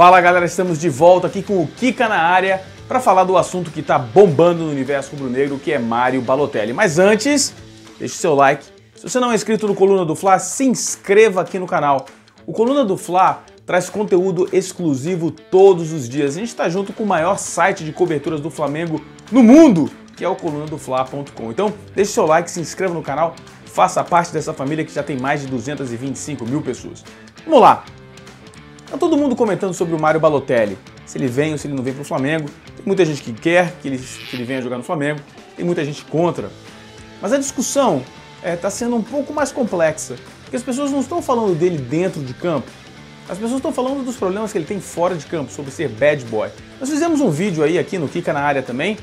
Fala galera, estamos de volta aqui com o Kika na área para falar do assunto que está bombando no universo rubro-negro, que é Mário Balotelli. Mas antes, deixe seu like. Se você não é inscrito no Coluna do Fla, se inscreva aqui no canal. O Coluna do Fla traz conteúdo exclusivo todos os dias. A gente está junto com o maior site de coberturas do Flamengo no mundo, que é o colunadofla.com. Então, deixe seu like, se inscreva no canal, faça parte dessa família que já tem mais de 225 mil pessoas. Vamos lá! Tá todo mundo comentando sobre o Mário Balotelli, se ele vem ou se ele não vem para o Flamengo. Tem muita gente que quer que ele, que ele venha jogar no Flamengo, tem muita gente contra. Mas a discussão está é, tá sendo um pouco mais complexa, porque as pessoas não estão falando dele dentro de campo, as pessoas estão falando dos problemas que ele tem fora de campo, sobre ser bad boy. Nós fizemos um vídeo aí aqui no Kika na área também,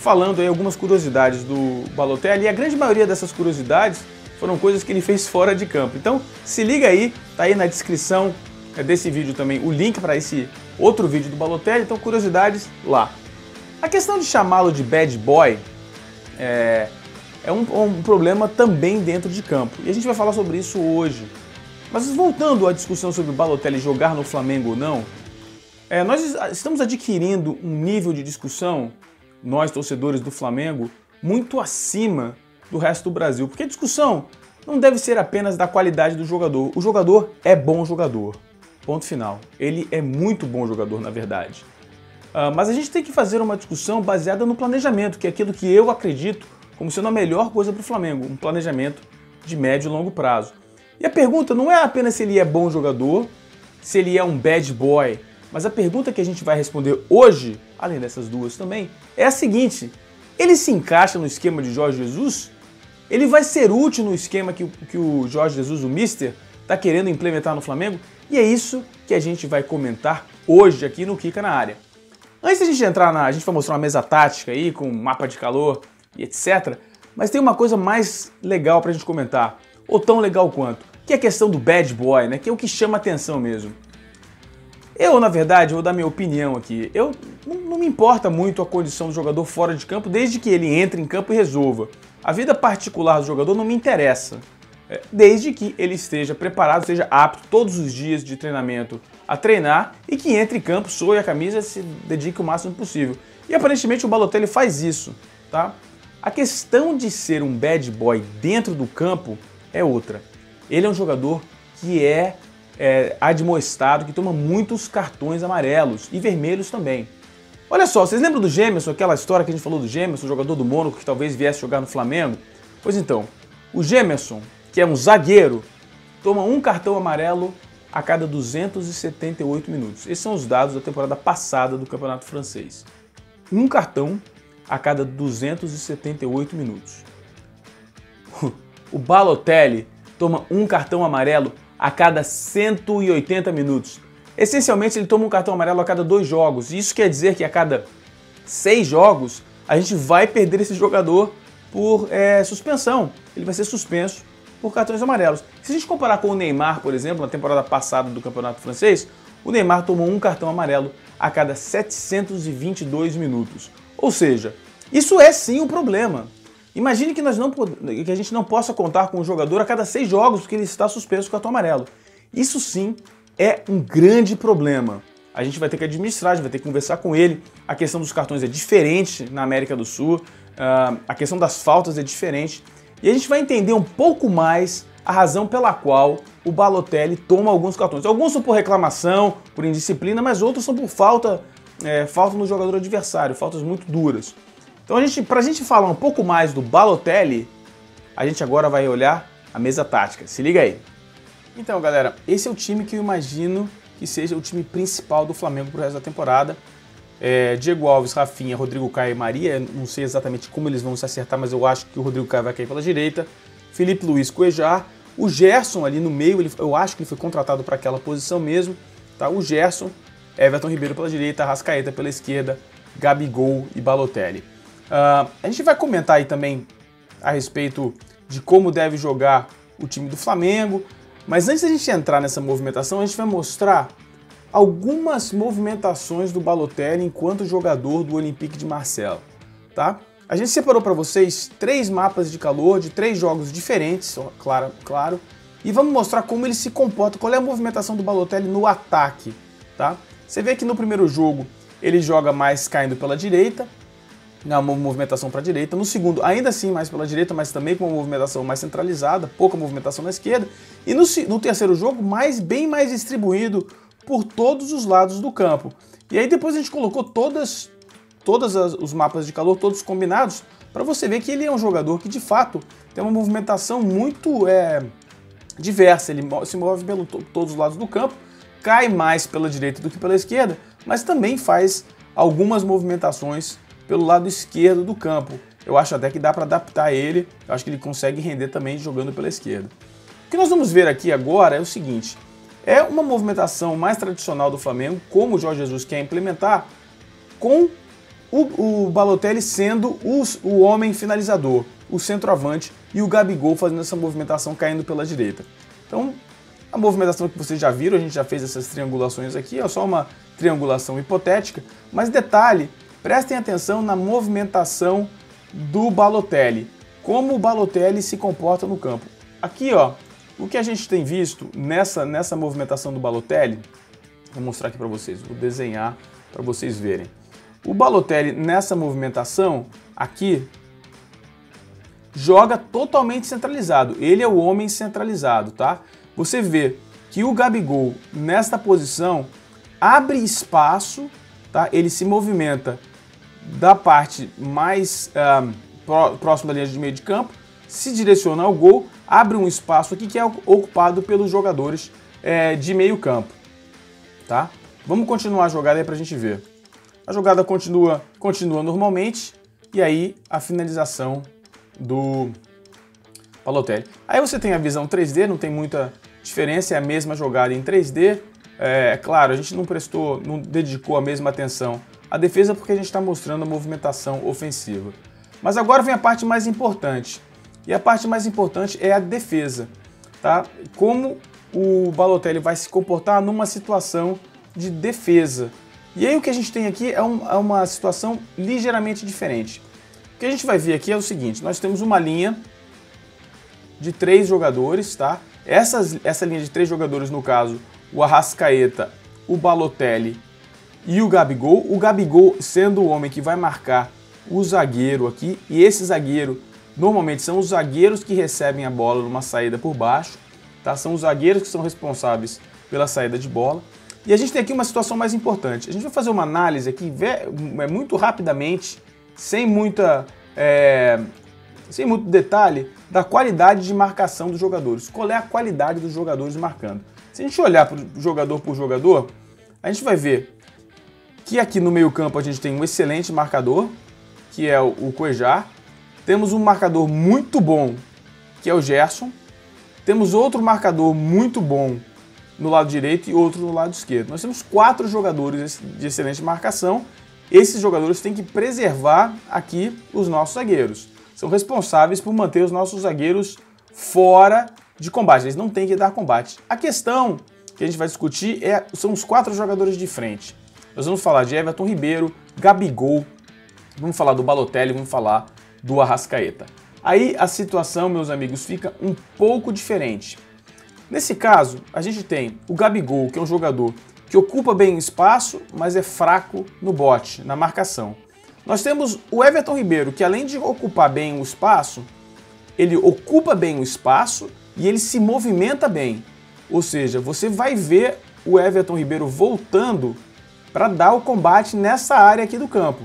falando aí algumas curiosidades do Balotelli, e a grande maioria dessas curiosidades foram coisas que ele fez fora de campo. Então se liga aí, tá aí na descrição é desse vídeo também o link para esse outro vídeo do Balotelli, então curiosidades lá. A questão de chamá-lo de bad boy é, é um, um, problema também dentro de campo. E a gente vai falar sobre isso hoje. Mas voltando à discussão sobre o Balotelli jogar no Flamengo ou não, é, nós estamos adquirindo um nível de discussão, nós torcedores do Flamengo, muito acima do resto do Brasil. Porque a discussão não deve ser apenas da qualidade do jogador. O jogador é bom jogador. Ponto final. Ele é muito bom jogador, na verdade. Uh, mas a gente tem que fazer uma discussão baseada no planejamento, que é aquilo que eu acredito como sendo a melhor coisa para o Flamengo, um planejamento de médio e longo prazo. E a pergunta não é apenas se ele é bom jogador, se ele é um bad boy, mas a pergunta que a gente vai responder hoje, além dessas duas também, é a seguinte: ele se encaixa no esquema de Jorge Jesus? Ele vai ser útil no esquema que, que o Jorge Jesus, o Mister, está querendo implementar no Flamengo? E é isso que a gente vai comentar hoje aqui no Kika na área. Antes da gente entrar na. A gente vai mostrar uma mesa tática aí com mapa de calor e etc. Mas tem uma coisa mais legal pra gente comentar, ou tão legal quanto, que é a questão do bad boy, né? Que é o que chama atenção mesmo. Eu, na verdade, vou dar minha opinião aqui. Eu não me importa muito a condição do jogador fora de campo, desde que ele entre em campo e resolva. A vida particular do jogador não me interessa. É, desde que ele esteja preparado, esteja apto todos os dias de treinamento a treinar e que entre em campo, soe a camisa e se dedique o máximo possível. E aparentemente o Balotelli faz isso, tá? A questão de ser um bad boy dentro do campo é outra. Ele é um jogador que é, é admoestado, que toma muitos cartões amarelos e vermelhos também. Olha só, vocês lembram do Gemerson, aquela história que a gente falou do Gemerson, jogador do Mônaco que talvez viesse jogar no Flamengo? Pois então, o Gemerson que é um zagueiro, toma um cartão amarelo a cada 278 minutos. Esses são os dados da temporada passada do Campeonato Francês. Um cartão a cada 278 minutos. O Balotelli toma um cartão amarelo a cada 180 minutos. Essencialmente, ele toma um cartão amarelo a cada dois jogos. Isso quer dizer que a cada seis jogos a gente vai perder esse jogador por é, suspensão. Ele vai ser suspenso por cartões amarelos. Se a gente comparar com o Neymar, por exemplo, na temporada passada do Campeonato Francês, o Neymar tomou um cartão amarelo a cada 722 minutos. Ou seja, isso é sim um problema. Imagine que, nós não, que a gente não possa contar com um jogador a cada seis jogos que ele está suspenso com cartão amarelo. Isso sim é um grande problema. A gente vai ter que administrar, a gente vai ter que conversar com ele. A questão dos cartões é diferente na América do Sul, ah, a questão das faltas é diferente. E a gente vai entender um pouco mais a razão pela qual o Balotelli toma alguns cartões. Alguns são por reclamação, por indisciplina, mas outros são por falta, é, falta no jogador adversário, faltas muito duras. Então, a gente, pra gente falar um pouco mais do Balotelli, a gente agora vai olhar a mesa tática. Se liga aí. Então, galera, esse é o time que eu imagino que seja o time principal do Flamengo pro resto da temporada é, Diego Alves, Rafinha, Rodrigo Caio e Maria. Não sei exatamente como eles vão se acertar, mas eu acho que o Rodrigo Caio vai cair pela direita. Felipe Luiz Cuejar. O Gerson ali no meio, ele, eu acho que ele foi contratado para aquela posição mesmo. Tá? O Gerson, Everton Ribeiro pela direita, Rascaeta pela esquerda, Gabigol e Balotelli. Uh, a gente vai comentar aí também a respeito de como deve jogar o time do Flamengo. Mas antes da gente entrar nessa movimentação, a gente vai mostrar algumas movimentações do Balotelli enquanto jogador do Olympique de Marseille, tá? A gente separou para vocês três mapas de calor de três jogos diferentes, claro, claro, e vamos mostrar como ele se comporta, qual é a movimentação do Balotelli no ataque, tá? Você vê que no primeiro jogo ele joga mais caindo pela direita, uma movimentação para a direita. No segundo, ainda assim mais pela direita, mas também com uma movimentação mais centralizada, pouca movimentação na esquerda. E no, no terceiro jogo, mais bem mais distribuído por todos os lados do campo. E aí depois a gente colocou todas, todas as, os mapas de calor, todos combinados, para você ver que ele é um jogador que de fato tem uma movimentação muito é, diversa. Ele se move pelo todos os lados do campo, cai mais pela direita do que pela esquerda, mas também faz algumas movimentações pelo lado esquerdo do campo. Eu acho até que dá para adaptar ele, eu acho que ele consegue render também jogando pela esquerda. O que nós vamos ver aqui agora é o seguinte: é uma movimentação mais tradicional do Flamengo, como o Jorge Jesus quer implementar, com o, o Balotelli sendo os, o homem finalizador, o centroavante e o Gabigol fazendo essa movimentação caindo pela direita. Então, a movimentação que vocês já viram, a gente já fez essas triangulações aqui, é só uma triangulação hipotética, mas detalhe Prestem atenção na movimentação do Balotelli, como o Balotelli se comporta no campo. Aqui, ó, o que a gente tem visto nessa, nessa movimentação do Balotelli, vou mostrar aqui para vocês, vou desenhar para vocês verem. O Balotelli nessa movimentação aqui joga totalmente centralizado. Ele é o homem centralizado, tá? Você vê que o Gabigol nesta posição abre espaço, tá? Ele se movimenta da parte mais uh, próxima da linha de meio de campo, se direciona ao gol, abre um espaço aqui que é ocupado pelos jogadores é, de meio campo. Tá? Vamos continuar a jogada aí para a gente ver. A jogada continua, continua normalmente e aí a finalização do Palotelli. Aí você tem a visão 3D, não tem muita diferença, é a mesma jogada em 3D. É claro, a gente não prestou, não dedicou a mesma atenção a defesa porque a gente está mostrando a movimentação ofensiva. Mas agora vem a parte mais importante. E a parte mais importante é a defesa. Tá? Como o Balotelli vai se comportar numa situação de defesa. E aí o que a gente tem aqui é, um, é uma situação ligeiramente diferente. O que a gente vai ver aqui é o seguinte: nós temos uma linha de três jogadores, tá? Essas, essa linha de três jogadores, no caso, o Arrascaeta, o Balotelli e o Gabigol. O Gabigol sendo o homem que vai marcar o zagueiro aqui, e esse zagueiro normalmente são os zagueiros que recebem a bola numa saída por baixo, tá? São os zagueiros que são responsáveis pela saída de bola. E a gente tem aqui uma situação mais importante. A gente vai fazer uma análise aqui é muito rapidamente, sem muita é, sem muito detalhe, da qualidade de marcação dos jogadores. Qual é a qualidade dos jogadores marcando? Se a gente olhar para jogador por jogador, a gente vai ver que aqui no meio campo a gente tem um excelente marcador, que é o Cuejar. Temos um marcador muito bom, que é o Gerson. Temos outro marcador muito bom no lado direito e outro no lado esquerdo. Nós temos quatro jogadores de excelente marcação. Esses jogadores têm que preservar aqui os nossos zagueiros. São responsáveis por manter os nossos zagueiros fora de combate. Eles não têm que dar combate. A questão que a gente vai discutir é, são os quatro jogadores de frente. Nós vamos falar de Everton Ribeiro, Gabigol, vamos falar do Balotelli, vamos falar do Arrascaeta. Aí a situação, meus amigos, fica um pouco diferente. Nesse caso, a gente tem o Gabigol, que é um jogador que ocupa bem espaço, mas é fraco no bote, na marcação. Nós temos o Everton Ribeiro, que além de ocupar bem o espaço, ele ocupa bem o espaço e ele se movimenta bem. Ou seja, você vai ver o Everton Ribeiro voltando para dar o combate nessa área aqui do campo.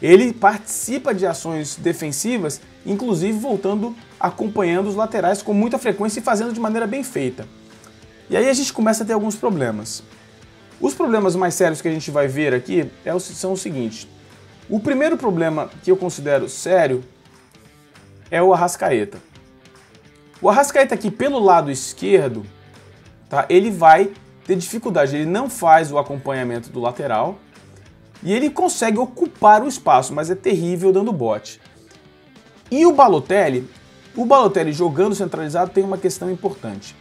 Ele participa de ações defensivas, inclusive voltando, acompanhando os laterais com muita frequência e fazendo de maneira bem feita. E aí a gente começa a ter alguns problemas. Os problemas mais sérios que a gente vai ver aqui é são os seguintes. O primeiro problema que eu considero sério é o Arrascaeta. O Arrascaeta aqui pelo lado esquerdo, tá? Ele vai ter dificuldade, ele não faz o acompanhamento do lateral e ele consegue ocupar o espaço, mas é terrível dando bote. E o Balotelli, o Balotelli jogando centralizado tem uma questão importante.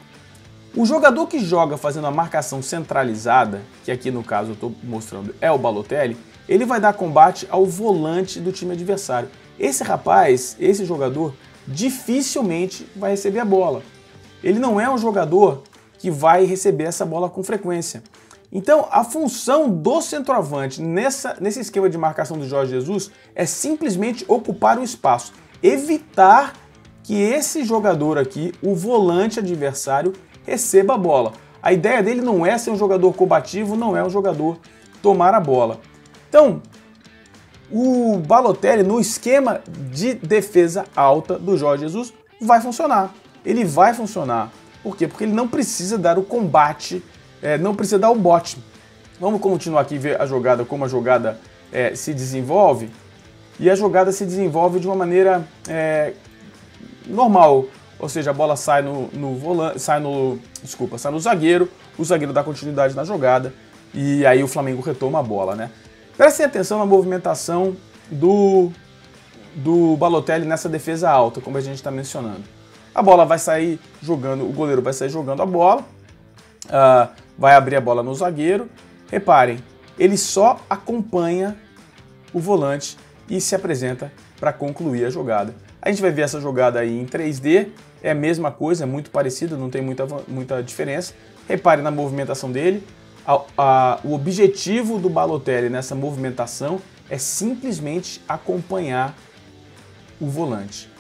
O jogador que joga fazendo a marcação centralizada, que aqui no caso eu estou mostrando é o Balotelli, ele vai dar combate ao volante do time adversário. Esse rapaz, esse jogador, dificilmente vai receber a bola. Ele não é um jogador que vai receber essa bola com frequência. Então, a função do centroavante nessa, nesse esquema de marcação do Jorge Jesus é simplesmente ocupar o espaço, evitar que esse jogador aqui, o volante adversário, receba a bola. A ideia dele não é ser um jogador combativo, não é um jogador tomar a bola. Então, o Balotelli no esquema de defesa alta do Jorge Jesus vai funcionar. Ele vai funcionar. Por quê? Porque ele não precisa dar o combate, é, não precisa dar o bote. Vamos continuar aqui ver a jogada, como a jogada é, se desenvolve. E a jogada se desenvolve de uma maneira é, normal, ou seja, a bola sai no, no volante, sai no, desculpa, sai no zagueiro, o zagueiro dá continuidade na jogada e aí o Flamengo retoma a bola, né? Prestem atenção na movimentação do, do Balotelli nessa defesa alta, como a gente está mencionando. A bola vai sair jogando, o goleiro vai sair jogando a bola, uh, vai abrir a bola no zagueiro. Reparem, ele só acompanha o volante e se apresenta para concluir a jogada. A gente vai ver essa jogada aí em 3D, é a mesma coisa, é muito parecido, não tem muita, muita diferença. Repare na movimentação dele. A, a, o objetivo do Balotelli nessa movimentação é simplesmente acompanhar o volante.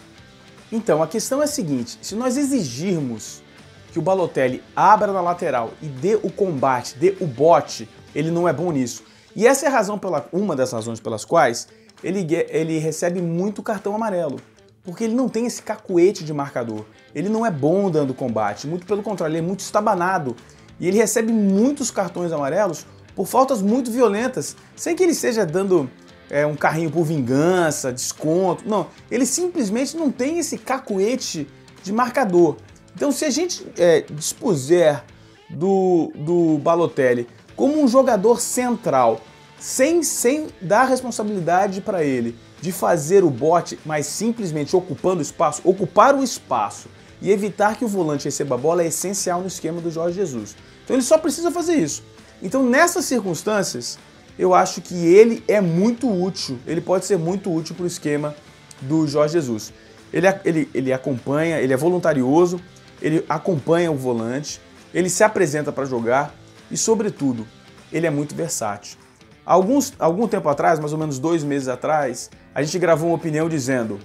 Então, a questão é a seguinte: se nós exigirmos que o Balotelli abra na lateral e dê o combate, dê o bote, ele não é bom nisso. E essa é a razão pela uma das razões pelas quais ele, ele recebe muito cartão amarelo. Porque ele não tem esse cacuete de marcador. Ele não é bom dando combate, muito pelo contrário, ele é muito estabanado. E ele recebe muitos cartões amarelos por faltas muito violentas, sem que ele esteja dando é, um carrinho por vingança, desconto. Não, ele simplesmente não tem esse cacuete de marcador. Então, se a gente é, dispuser do, do Balotelli como um jogador central, sem, sem dar responsabilidade para ele de fazer o bote, mas simplesmente ocupando o espaço, ocupar o espaço e evitar que o volante receba a bola é essencial no esquema do Jorge Jesus. Então ele só precisa fazer isso. Então, nessas circunstâncias, eu acho que ele é muito útil, ele pode ser muito útil para o esquema do Jorge Jesus. Ele, ele, ele acompanha, ele é voluntarioso, ele acompanha o volante, ele se apresenta para jogar e, sobretudo, ele é muito versátil. Alguns, algum tempo atrás, mais ou menos dois meses atrás, a gente gravou uma opinião dizendo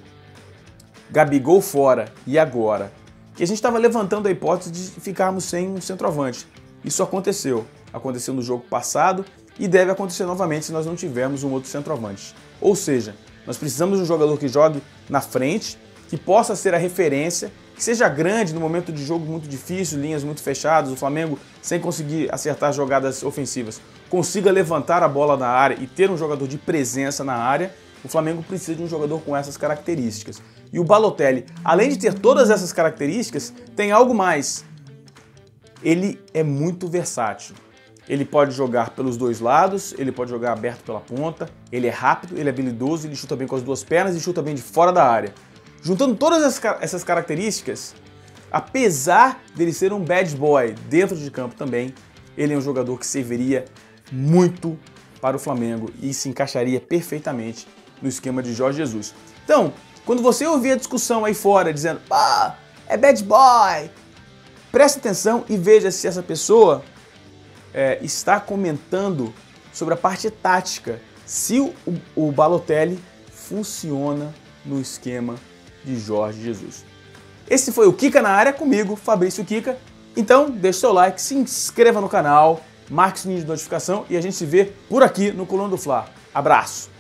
Gabigol fora, e agora? Que a gente estava levantando a hipótese de ficarmos sem um centroavante. Isso aconteceu. Aconteceu no jogo passado e deve acontecer novamente se nós não tivermos um outro centroavante. Ou seja, nós precisamos de um jogador que jogue na frente, que possa ser a referência, que seja grande no momento de jogo muito difícil, linhas muito fechadas, o Flamengo sem conseguir acertar jogadas ofensivas, consiga levantar a bola na área e ter um jogador de presença na área. O Flamengo precisa de um jogador com essas características. E o Balotelli, além de ter todas essas características, tem algo mais. Ele é muito versátil. Ele pode jogar pelos dois lados, ele pode jogar aberto pela ponta, ele é rápido, ele é habilidoso, ele chuta bem com as duas pernas e chuta bem de fora da área. Juntando todas essas características, apesar dele ser um bad boy dentro de campo também, ele é um jogador que serviria muito para o Flamengo e se encaixaria perfeitamente no esquema de Jorge Jesus. Então, quando você ouvir a discussão aí fora dizendo, ah, é bad boy, preste atenção e veja se essa pessoa é, está comentando sobre a parte tática, se o, o Balotelli funciona no esquema de Jorge Jesus. Esse foi o Kika na área comigo, Fabrício Kika. Então, deixe seu like, se inscreva no canal, marque o sininho de notificação e a gente se vê por aqui no Coluna do Fla. Abraço!